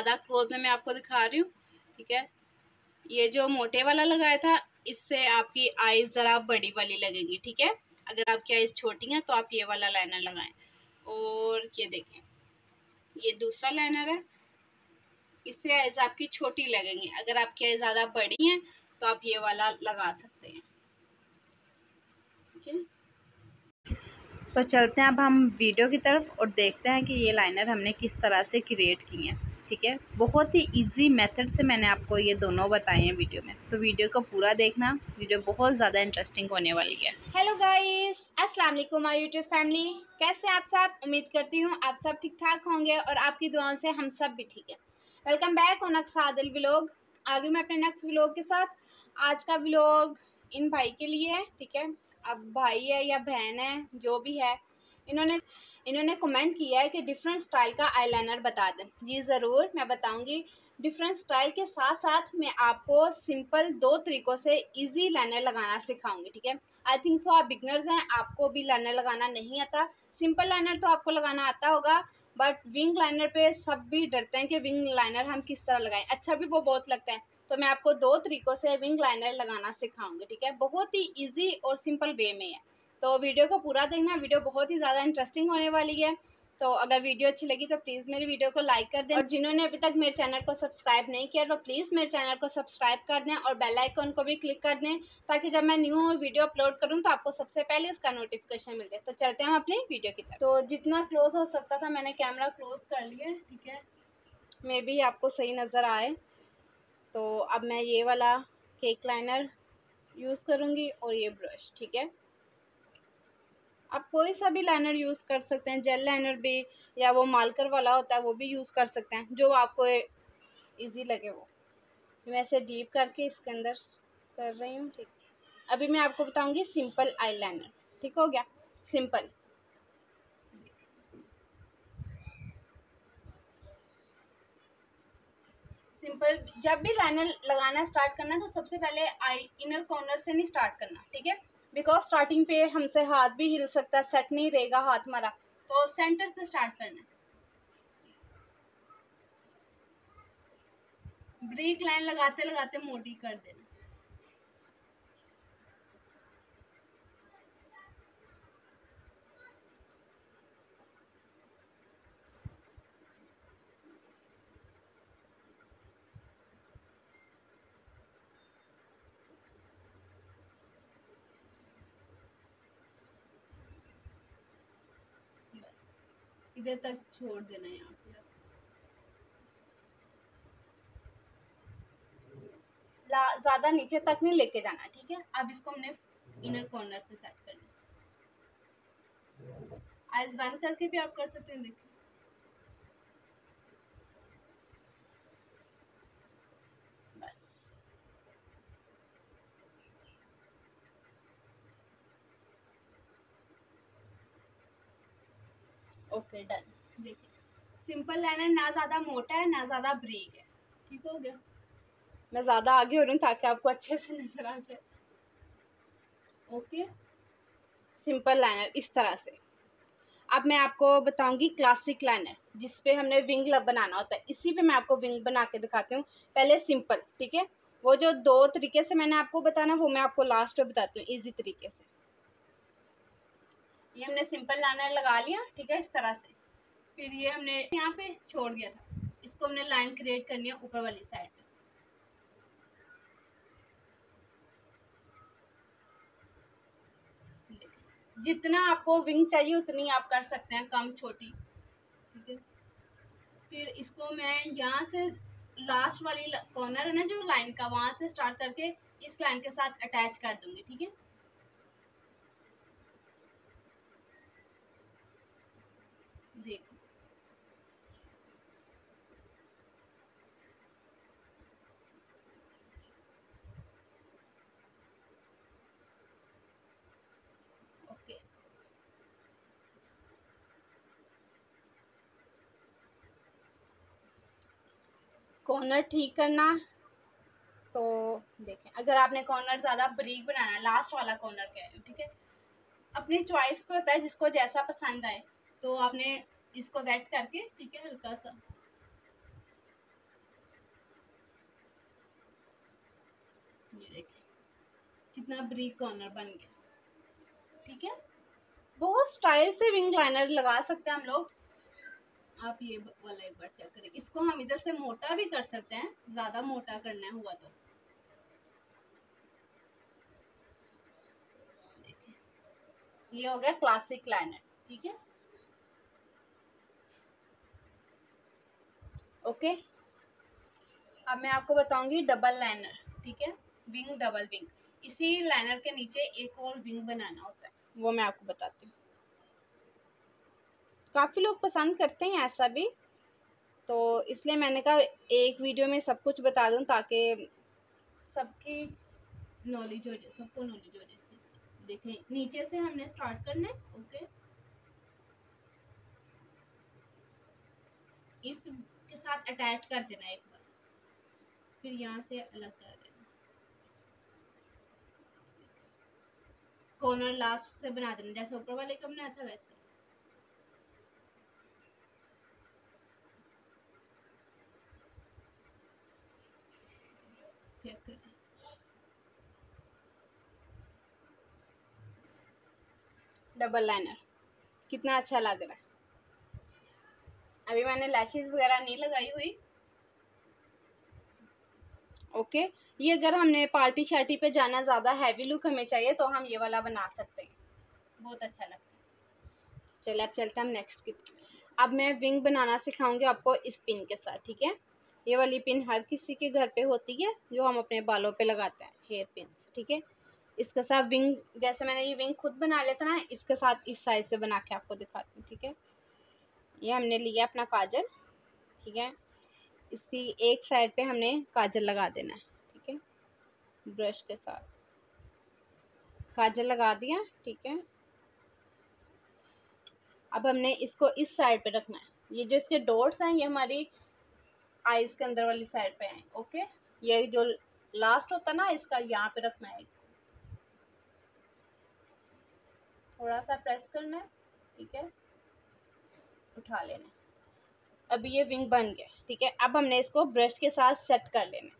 ज़्यादा क्लोज में मैं आपको दिखा रही हूँ, ठीक है? ये जो मोटे वाला लगाया था, इससे आपकी आईज ज़रा बड़ी वाली लगेगी, ठीक है? अगर आपकी आईज छोटी हैं तो आप ये वाला लाइनर लगाएँ। और ये देखें, ये दूसरा लाइनर है। इससे आइज़ आपकी छोटी लगेंगी, अगर आपकी आइज़ ज़्यादा बड़ी हैं तो आप ये वाला लगा सकते हैं, ठीक है? तो चलते हैं अब हम वीडियो की तरफ़ और देखते हैं कि ये लाइनर हमने किस तरह से क्रिएट किए हैं। ठीक है? बहुत ही इजी मेथड से मैंने आपको ये दोनों बताए हैं वीडियो में। तो वीडियो को पूरा देखना। वीडियो बहुत ज़्यादा इंटरेस्टिंग होने वाली है। हेलो गाइस अस्सलाम वालेकुम माय यूट्यूब फैमिली कैसे आप सब? उम्मीद करती हूँ आप सब ठीक ठाक होंगे और आपकी दुआओं से हम सब भी ठीक है। Welcome back on Aksadil vlog आगे मैं अपने नेक्स्ट व्लॉग के साथ आज का व्लॉग इन भाई के लिए है ठीक है? अब भाई है या बहन है, जो भी है, इन्होंने इन्होंने कमेंट किया है कि डिफरेंट स्टाइल का आईलाइनर बता दें। जी ज़रूर, मैं बताऊँगी। डिफरेंट स्टाइल के साथ साथ मैं आपको सिंपल दो तरीक़ों से इजी लाइनर लगाना सिखाऊँगी, ठीक है? आई थिंक सो आप बिगनर्स हैं, आपको भी लाइनर लगाना नहीं आता। सिंपल लाइनर तो आपको लगाना आता होगा बट विंग लाइनर पे सब भी डरते हैं कि विंग लाइनर हम किस तरह लगाएँ। अच्छा भी वो बहुत लगता है। तो मैं आपको दो तरीक़ों से विंग लाइनर लगाना सिखाऊँगी, ठीक है? बहुत ही ईजी और सिंपल वे में है। तो वीडियो को पूरा देखना, वीडियो बहुत ही ज़्यादा इंटरेस्टिंग होने वाली है। तो अगर वीडियो अच्छी लगी तो प्लीज़ मेरी वीडियो को लाइक कर दें। और जिन्होंने अभी तक मेरे चैनल को सब्सक्राइब नहीं किया तो प्लीज़ मेरे चैनल को सब्सक्राइब कर दें और बेल आइकन को भी क्लिक कर दें, ताकि जब मैं न्यू वीडियो अपलोड करूँ तो आपको सबसे पहले इसका नोटिफिकेशन मिल जाए। तो चलते हैं हम अपनी वीडियो की तरफ़। तो जितना क्लोज हो सकता था, मैंने कैमरा क्लोज कर लिया, ठीक है? मे भी आपको सही नज़र आए। तो अब मैं ये वाला केक लाइनर यूज़ करूँगी और ये ब्रश ठीक है? आप कोई सा भी लाइनर यूज़ कर सकते हैं जेल लाइनर भी, या वो मालकर वाला होता है, वो भी यूज़ कर सकते हैं, जो आपको इजी लगे वो। मैं ऐसे डीप करके इसके अंदर कर रही हूँ, ठीक। अभी मैं आपको बताऊँगी सिंपल आई ठीक हो गया? सिंपल सिंपल जब भी लाइनर लगाना स्टार्ट करना तो सबसे पहले आई इनर कॉर्नर से नहीं स्टार्ट करना, ठीक है? बिकॉज़ स्टार्टिंग पे हमसे हाथ भी हिल सकता है सेट नहीं रहेगा हाथ हमारा। तो सेंटर से स्टार्ट करना। है ब्रेक लाइन लगाते लगाते मोटी कर देना। इधर तक छोड़ देना यहाँ पे। ज़्यादा नीचे तक नहीं लेके जाना, ठीक है? अब इसको हमने इनर कॉर्नर से सेट करना आइज़ बंद करके भी आप कर सकते हैं, देखिए। ओके डन देखिए सिंपल लाइनर ना ज़्यादा मोटा है, ना ज़्यादा ब्रीक है। ठीक हो गया? मैं ज़्यादा आगे हो रही हूँ ताकि आपको अच्छे से नज़र आ जाए। ओके सिंपल लाइनर इस तरह से। अब मैं आपको बताऊँगी क्लासिक लाइनर जिस पे हमने विंग बनाना होता है। इसी पे मैं आपको विंग बना के दिखाती हूँ। पहले सिंपल ठीक है? वो जो दो तरीके से मैंने आपको बताना वो मैं आपको लास्ट पे बताती हूँ इजी तरीके से। ये हमने सिंपल लाइनर लगा लिया, ठीक है, इस तरह से। फिर ये हमने यहाँ पे छोड़ दिया था। इसको हमने लाइन क्रिएट करनी है ऊपर वाली साइड जितना आपको विंग चाहिए, उतनी आप कर सकते हैं, कम, छोटी। ठीक है? फिर इसको मैं यहाँ से लास्ट वाली कॉर्नर है ना जो लाइन का, वहाँ से स्टार्ट करके इस लाइन के साथ अटैच कर दूँगी, ठीक है? देखो। कॉर्नर ठीक करना तो देखें। अगर आपने कॉर्नर ज़्यादा ब्रीक बनाना लास्ट वाला कॉर्नर कह रही हूँ, ठीक है? अपनी चॉइस पर होता है, जिसको जैसा पसंद आए। तो आपने इसको वेट करके ठीक है, हल्का सा। ये देखिए, कितना ब्रीक कॉर्नर बन गया। ठीक है? बहुत स्टाइल से विंग लाइनर लगा सकते हैं हम लोग। आप ये वाला एक बार चेक करें। इसको हम इधर से मोटा भी कर सकते हैं। ज़्यादा मोटा करना हुआ तो। ये हो गया क्लासिक लाइनर ठीक है? ओके? अब मैं आपको बताऊँगी डबल लाइनर ठीक है? विंग डबल विंग इसी लाइनर के नीचे एक और विंग बनाना होता है, वो मैं आपको बताती हूँ। काफ़ी लोग पसंद करते हैं ऐसा भी तो इसलिए मैंने कहा एक वीडियो में सब कुछ बता दूँ ताकि सबकी नॉलेज हो जाए, सबको नॉलेज हो जाए देखें, नीचे से हमने स्टार्ट करना है, ओके? इसके साथ अटैच कर देना एक बार। फिर यहाँ से अलग कर देना। कॉर्नर लास्ट से बना देना। जैसे ऊपर वाले का बनाया था वैसे। चेक डबल लाइनर कितना अच्छा लग रहा है। अभी मैंने लैशेज वगैरह नहीं लगाई हुई। ओके ये अगर हमने पार्टी शार्टी पे जाना ज़्यादा हैवी लुक हमें चाहिए तो हम ये वाला बना सकते हैं। बहुत अच्छा लगता है। चलिए अब चलते हैं हम नेक्स्ट की अब मैं विंग बनाना सिखाऊँगी आपको इस पिन के साथ, ठीक है? ये वाली पिन हर किसी के घर पे होती है, जो हम अपने बालों पे लगाते हैं हेयर पिन ठीक है? इसके साथ विंग जैसे मैंने ये विंग खुद बना लिया था ना, इसके साथ इस साइज़ से बना के आपको दिखाती हूँ, ठीक है? ये हमने लिया अपना काजल, ठीक है? इसकी एक साइड पे हमने काजल लगा देना है, ठीक है? ब्रश के साथ। काजल लगा दिया, ठीक है? अब हमने इसको इस साइड पे रखना है। ये जो इसके डॉट्स हैं, ये हमारी आईज के अंदर वाली साइड पे हैं ओके ये जो लास्ट होता ना, इसका यहाँ पे रखना है। थोड़ा सा प्रेस करना है, ठीक है? उठा लेना। अब ये विंग बन गया, ठीक है? अब हमने इसको ब्रश के साथ सेट कर लेना।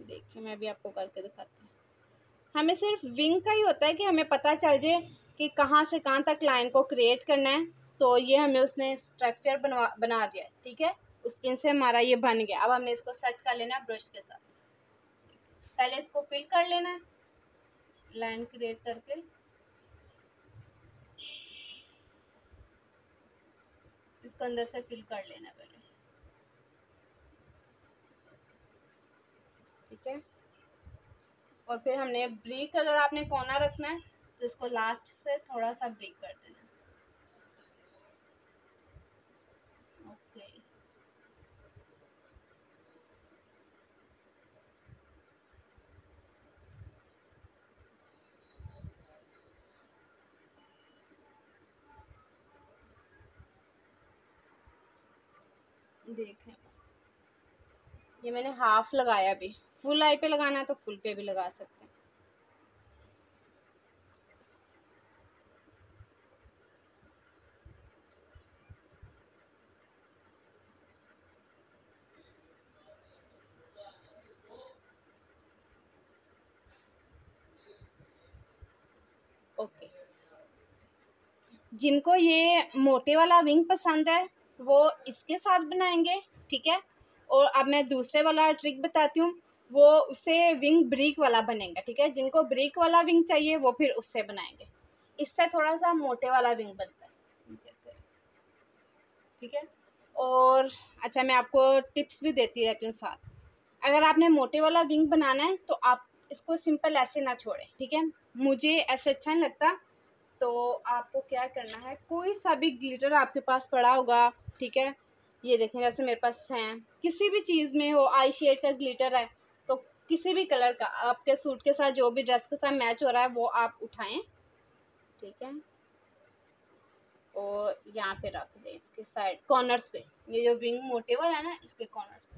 देखिए, मैं भी आपको करके दिखाती हूँ। हमें सिर्फ़ विंग का ही होता है कि हमें पता चल जाए कि कहाँ से कहाँ तक लाइन को क्रिएट करना है। तो ये हमें उसने स्ट्रक्चर बनवा, बना दिया, ठीक है? उस पिन से हमारा ये बन गया। अब हमने इसको सेट कर लेना ब्रश के साथ। पहले इसको फिल कर लेना। लाइन क्रिएट करके। इसको अंदर से फिल कर लेना पहले। ठीक है? और फिर हमने ब्रिक अगर आपने कोना रखना है तो इसको लास्ट से थोड़ा सा ब्रिक कर देना ओके देखें ये मैंने हाफ़ लगाया अभी। फुल आई पे लगाना है तो फुल पे भी लगा सकते हैं। ओके। जिनको ये मोटे वाला विंग पसंद है वो इसके साथ बनाएँगे, ठीक है? और अब मैं दूसरे वाला ट्रिक बताती हूँ। वो उससे विंग ब्रिक वाला बनेगा, ठीक है? जिनको ब्रिक वाला विंग चाहिए, वो फिर उससे बनाएँगे। इससे थोड़ा सा मोटे वाला विंग बनता है। ठीक है? और अच्छा मैं आपको टिप्स भी देती रहती हूँ साथ। अगर आपने मोटे वाला विंग बनाना है तो आप इसको सिंपल ऐसे ना छोड़ें, ठीक है? मुझे ऐसे अच्छा नहीं लगता। तो आपको क्या करना है, कोई सा भी ग्लिटर आपके पास पड़ा होगा ठीक है? ये देखें जैसे मेरे पास हैं। किसी भी चीज़ में हो आई शेड का ग्लिटर है तो किसी भी कलर का, आपके सूट के साथ, जो भी ड्रेस के साथ मैच हो रहा है, वो आप उठाएँ। ठीक है? और यहाँ पे रख दें इसके साइड कॉर्नर्स पे। ये जो विंग मोटेबल है ना, इसके कॉर्नर्स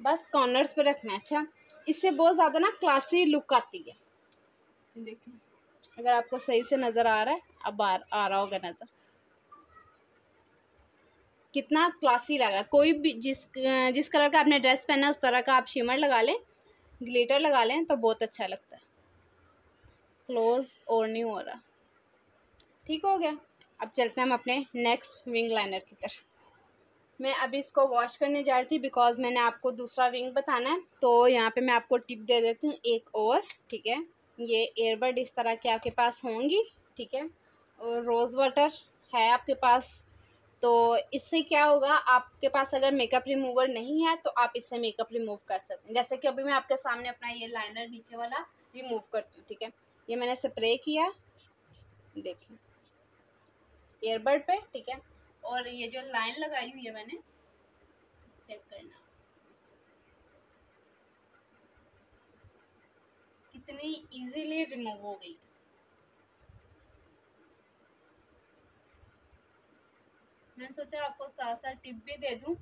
बस कॉर्नर्स पे रखना है अच्छा? इससे बहुत ज़्यादा ना क्लासी लुक आती है। देखिए अगर आपको सही से नज़र आ रहा है अब आ, आ रहा होगा नज़र। कितना क्लासी लगा कोई भी जिस जिस कलर का आपने ड्रेस पहना है उस तरह का आप शिमर लगा लें ग्लिटर लगा लें तो बहुत अच्छा लगता है। क्लोज और नहीं हो रहा। ठीक हो गया। अब चलते हैं हम अपने नेक्स्ट विंग लाइनर की तरफ़। मैं अभी इसको वॉश करने जा रही थी बिकॉज़ मैंने आपको दूसरा विंग बताना है। तो यहाँ पे मैं आपको टिप दे देती हूँ एक और, ठीक है? ये एयरबड इस तरह के आपके पास होंगी, ठीक है? और रोज़ वाटर है आपके पास। तो इससे क्या होगा, आपके पास अगर मेकअप रिमूवर नहीं है तो आप इससे मेकअप रिमूव कर सकते हैं। जैसे कि अभी मैं आपके सामने अपना ये लाइनर नीचे वाला रिमूव करती हूँ, ठीक है? ये मैंने स्प्रे किया, देखिए एयरबड पे, ठीक है? और ये जो लाइन लगाई हुई है मैंने चेक करना। कितनी इजीली रिमूव हो गई। मैंने सोचा आपको साथ साथ टिप भी दे दूँ।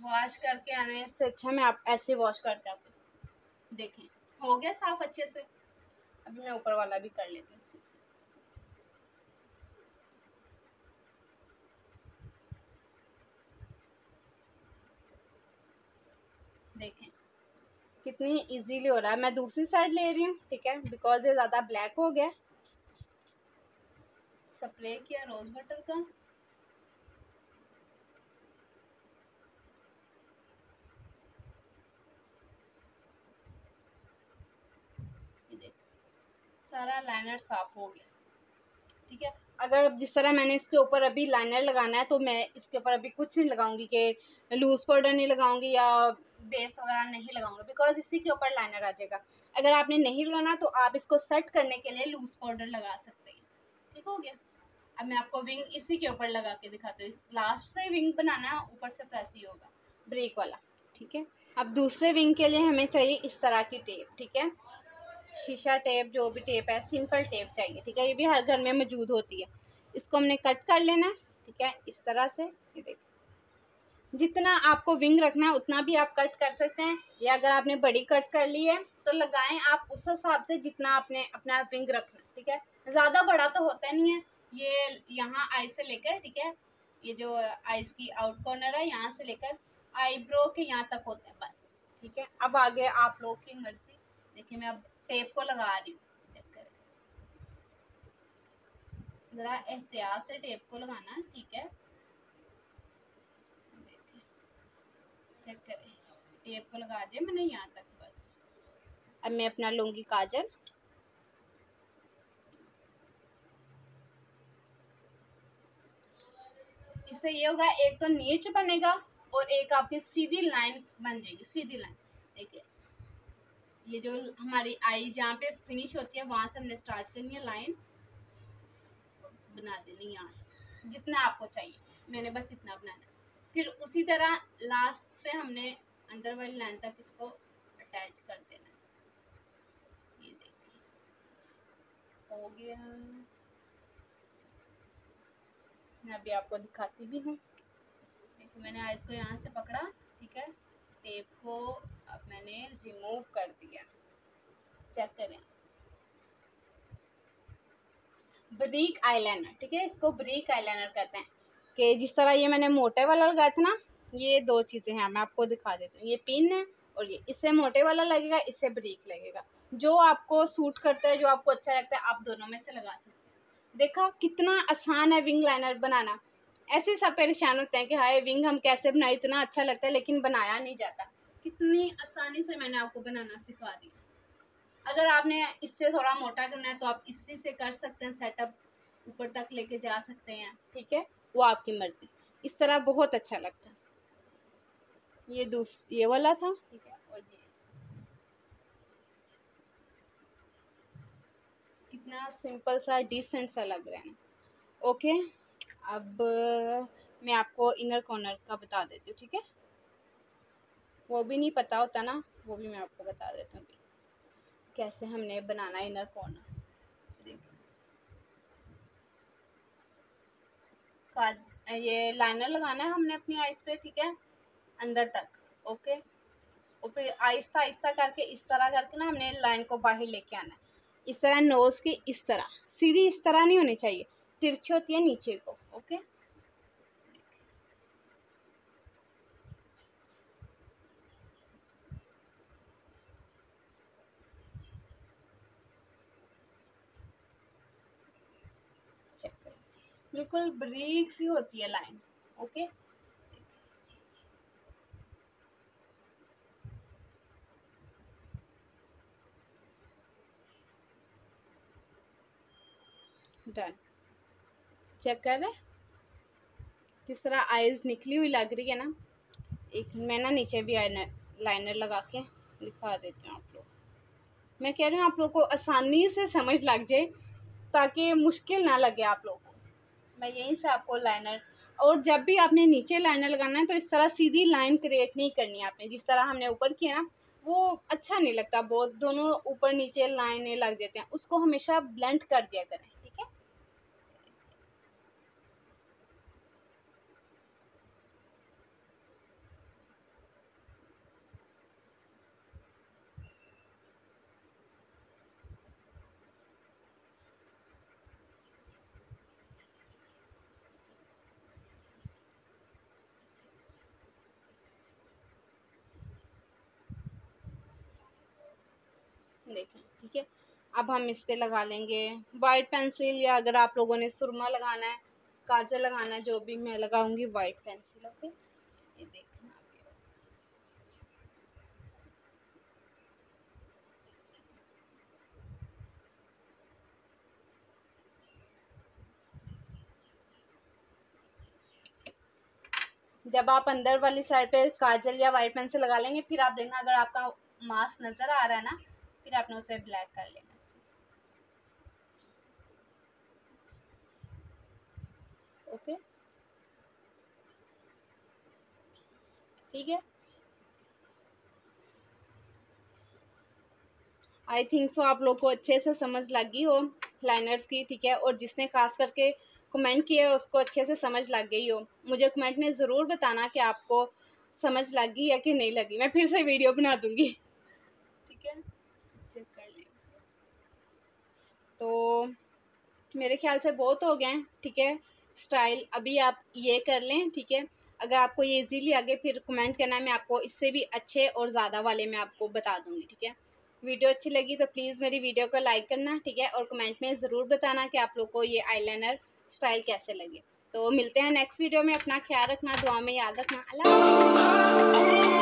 वॉश करके आने से अच्छा मैं आप ऐसे वॉश करता हूँ। देखें, हो गया साफ़ अच्छे से। अभी मैं ऊपर वाला भी कर लेती हूँ। देखें। कितनी इजीली हो रहा है। मैं दूसरी साइड ले रही हूँ, ठीक है? बिकॉज़ ये ज़्यादा ब्लैक हो गया। स्प्रे किया रोज़ बटर का। सारा लाइनर साफ़ हो गया। ठीक है? अगर जिस तरह मैंने इसके ऊपर अभी लाइनर लगाना है तो मैं इसके ऊपर अभी कुछ नहीं लगाऊँगी कि लूज़ पाउडर नहीं लगाऊँगी या बेस वगैरह नहीं लगाऊँगा बिकॉज़ इसी के ऊपर लाइनर आ जाएगा। अगर आपने नहीं लगाना तो आप इसको सेट करने के लिए लूज़ पाउडर लगा सकते हैं। ठीक हो गया? अब मैं आपको विंग इसी के ऊपर लगा के दिखाती हूँ। लास्ट से विंग बनाना ऊपर से तो ऐसे ही होगा ब्रेक वाला। ठीक है? अब दूसरे विंग के लिए हमें चाहिए इस तरह की टेप ठीक है? शीशा टेप जो भी टेप है सिंपल टेप चाहिए, ठीक है? ये भी हर घर में मौजूद होती है। इसको हमने कट कर लेना है, ठीक है? इस तरह से, ये देखिए। जितना आपको विंग रखना है, उतना भी आप कट कर सकते हैं। या अगर आपने बड़ी कट कर ली है तो लगाएँ आप उस हिसाब से जितना आपने अपना विंग रखना ठीक है? ज़्यादा बड़ा तो होता नहीं है। ये यहाँ आई से लेकर, ठीक है? ये जो आइस की आउट कॉर्नर है, यहाँ से लेकर आईब्रो के यहाँ तक होते हैं, बस, ठीक है? अब आगे आप लोग की मर्ज़ी। देखिए, मैं अब टेप को लगा रही हूँ। ज़रा एहतियात से टेप को लगाना, ठीक है चेक करें टेप को लगा दिया, मैंने यहाँ तक बस। अब मैं अपना लूँगी काजल। इससे ये होगा, एक तो नीच बनेगा और एक आपकी सीधी लाइन बन जाएगी, सीधी लाइन। देखिए, ये जो हमारी आई जहाँ पे फिनिश होती है, वहाँ से हमने स्टार्ट करनी है लाइन बना देनी यहाँ जितना आपको चाहिए। मैंने बस इतना बनाना फिर उसी तरह लास्ट से हमने अंदर वाली लाइन तक इसको अटैच कर देना ये देखिए। हो गया। मैं अभी आपको दिखाती भी हूँ। देखो मैंने आइस को यहाँ से पकड़ा, ठीक है? टेप को अब मैंने रिमूव कर दिया। चेक करें। ब्रीक आईलाइनर ठीक है? इसको ब्रीक आईलाइनर कहते हैं। कि जिस तरह ये मैंने मोटे वाला लगाया था ना ये दो चीज़ें हैं, मैं आपको दिखा देती हूँ। ये पिन है और ये इससे मोटे वाला लगेगा, इससे ब्रीक लगेगा। जो आपको सूट करता है, जो आपको अच्छा लगता है, आप दोनों में से लगा सकते हैं। देखा कितना आसान है विंग लाइनर बनाना। ऐसे सब परेशान होते हैं कि हाय विंग हम कैसे बनाए, इतना अच्छा लगता है, लेकिन बनाया नहीं जाता। कितनी आसानी से मैंने आपको बनाना सिखा दिया अगर आपने इससे थोड़ा मोटा करना है तो आप इसी से कर सकते हैं सेटअप ऊपर तक लेके जा सकते हैं, ठीक है? वो आपकी मर्ज़ी। इस तरह बहुत अच्छा लगता है। ये दूस, ये वाला था? ठीक है, और ये। कितना सिंपल सा डिसेंट सा लग रहा है। ओके अब मैं आपको इनर कॉर्नर का बता देती हूँ, ठीक है? वो भी नहीं पता होता ना, वो भी मैं आपको बता देता हूँ। कैसे हमने बनाना इनर कॉर्नर ये लाइनर लगाना है हमने अपनी आइस पे, ठीक है? अंदर तक ओके और फिर आहिस्ता आहिस्ता करके इस तरह करके ना हमने लाइन को बाहर लेके आना है। इस तरह नोज़ की इस तरह, सीधी इस तरह नहीं होनी चाहिए, तिरछी होती है नीचे को ओके बिल्कुल ब्रीक सी होती है लाइन ओके डन चेक कर रहे किस तरह आईज निकली हुई लग रही है ना? एक मैं ना नीचे भी आइनर लाइनर लगा के दिखा देती हूँ आप लोग मैं कह रही हूँ आप लोग को आसानी से समझ लग जाए, ताकि मुश्किल ना लगे आप लोग को। मैं यहीं से आपको लाइनर और जब भी आपने नीचे लाइनर लगाना है तो इस तरह सीधी लाइन क्रिएट नहीं करनी है आपने। जिस तरह हमने ऊपर किया ना, वो अच्छा नहीं लगता। बहुत दोनों ऊपर नीचे लाइनें लग देते हैं। उसको हमेशा ब्लेंड कर दिया करें। देखें, ठीक है? अब हम इस पर लगा लेंगे वाइट पेंसिल या अगर आप लोगों ने सुरमा लगाना है, काजल लगाना है, जो भी मैं लगाऊँगी वाइट पेंसिल ओके? ये देखना जब आप अंदर वाली साइड पे काजल या वाइट पेंसिल लगा लेंगे, फिर आप देखना अगर आपका मास्क नज़र आ रहा है ना फिर आपने उसे ब्लैक कर लेना। ओके ठीक है? आई थिंक सो आप लोग को अच्छे से समझ लगी हो लाइनर्स की, ठीक है? और जिसने खास करके कमेंट किया है, उसको अच्छे से समझ लग गई हो। मुझे कमेंट में ज़रूर बताना कि आपको समझ लगी या कि नहीं लगी मैं फिर से वीडियो बना दूँगी। ठीक है? तो मेरे ख्याल से बहुत हो गए हैं, ठीक है? स्टाइल अभी आप ये कर लें, ठीक है? अगर आपको ये इजीली आगे फिर कमेंट करना है, मैं आपको इससे भी अच्छे और ज़्यादा वाले मैं आपको बता दूँगी, ठीक है? वीडियो अच्छी लगी तो प्लीज़ मेरी वीडियो को लाइक करना, ठीक है? और कमेंट में ज़रूर बताना कि आप लोग को ये आईलाइनर स्टाइल कैसे लगे। तो मिलते हैं नेक्स्ट वीडियो में, अपना ख्याल रखना, दुआ में याद रखना। अल्लाह